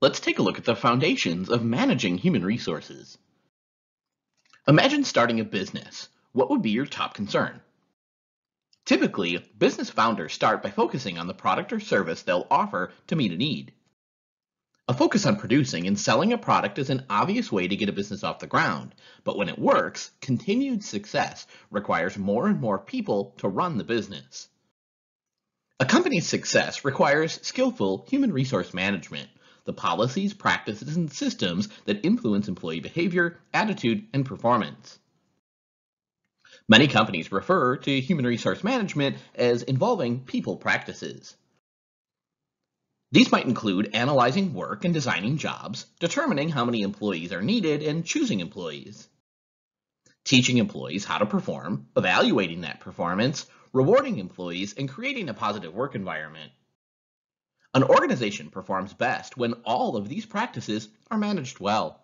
Let's take a look at the foundations of managing human resources. Imagine starting a business. What would be your top concern? Typically, business founders start by focusing on the product or service they'll offer to meet a need. A focus on producing and selling a product is an obvious way to get a business off the ground, but when it works, continued success requires more and more people to run the business. A company's success requires skillful human resource management, the policies, practices, and systems that influence employee behavior, attitude, and performance. Many companies refer to human resource management as involving people practices. These might include analyzing work and designing jobs, determining how many employees are needed, and choosing employees. Teaching employees how to perform, evaluating that performance, rewarding employees, and creating a positive work environment. An organization performs best when all of these practices are managed well.